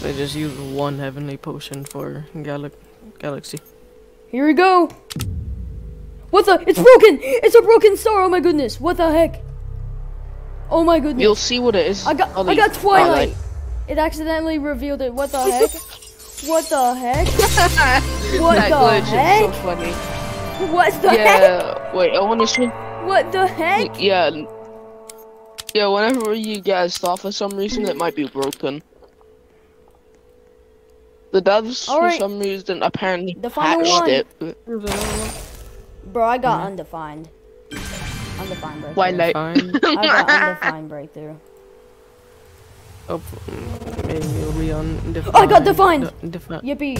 They just use one heavenly potion for Gal Galaxy. Here we go. What the? It's broken! It's a broken star! Oh my goodness! What the heck? Oh my goodness! You'll see what it is. I got, I got Twilight. It accidentally revealed it. What the heck? what the heck? What that the glitch heck? is so funny. What the heck? Yeah, wait, I want to show. What the heck? Yeah. Yeah, whenever you guys thought for some reason it might be broken. The devs, Alright. for some reason, apparently The final patched one. it. Bro, I got mm-hmm. undefined. Undefined breakthrough. Twilight. Fine. I got undefined breakthrough. oh, maybe it'll be on. I got defined! Defined. Yippee!